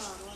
Mom.